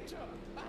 danger!